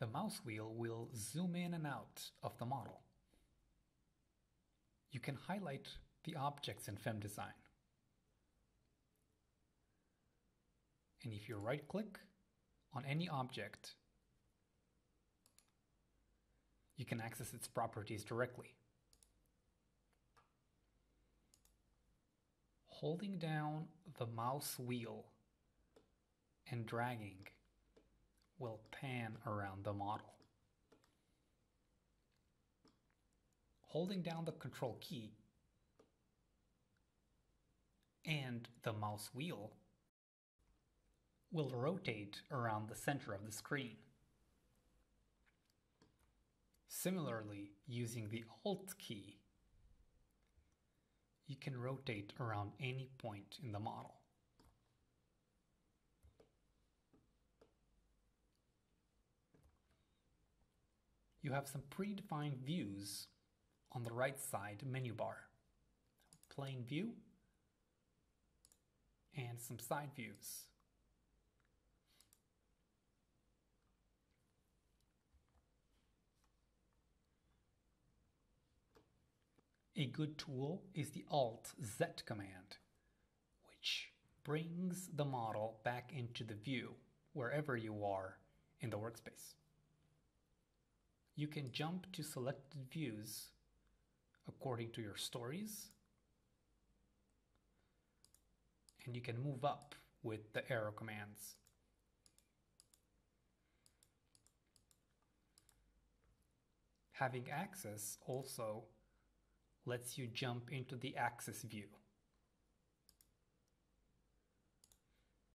The mouse wheel will zoom in and out of the model. You can highlight the objects in FEM-Design. And if you right click on any object, you can access its properties directly. Holding down the mouse wheel and dragging will pan around the model. Holding down the control key and the mouse wheel will rotate around the center of the screen. Similarly, using the Alt key, you can rotate around any point in the model. You have some predefined views on the right side menu bar. Plain view and some side views. A good tool is the Alt Z command, which brings the model back into the view wherever you are in the workspace. You can jump to selected views according to your stories, and you can move up with the arrow commands. Having access also lets you jump into the axis view.